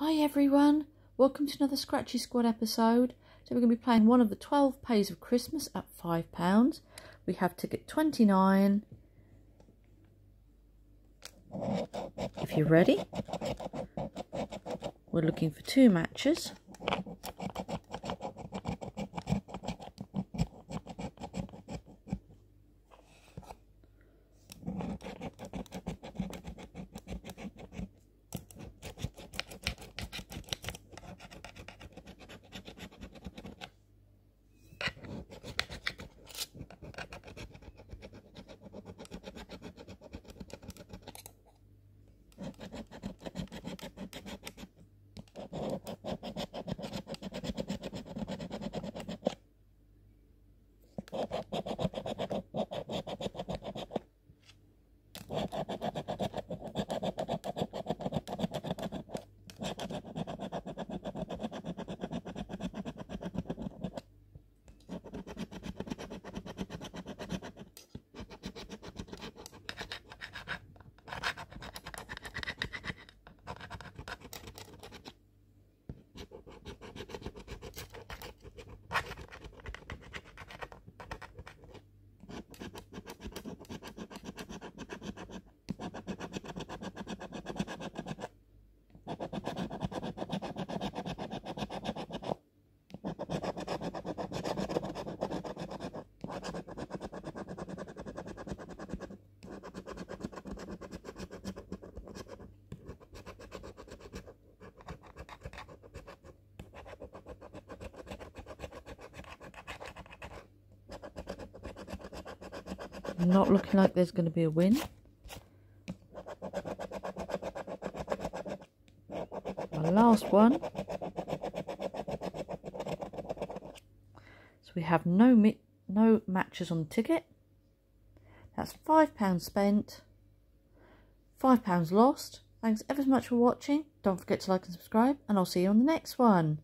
Hi everyone, welcome to another Scratchy Squad episode. So we're going to be playing one of the 12 Pays of Christmas at £5. We have ticket 29. If you're ready, we're looking for two matches. Not looking like there's going to be a win. My last one. So we have no no matches on the ticket. That's £5 spent. £5 lost. Thanks ever so much for watching. Don't forget to like and subscribe and I'll see you on the next one.